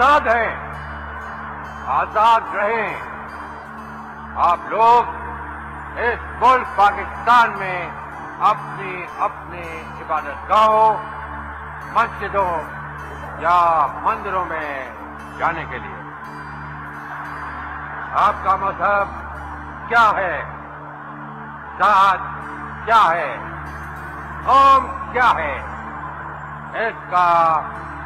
आज़ाद हैं। आज़ाद रहें। आप लोग इस मुल्क पाकिस्तान में अपनी अपनी इबादत गाहों, मस्जिदों या मंदिरों में जाने के लिए। आपका मज़हब क्या है? जात क्या है? कौम क्या है? इसका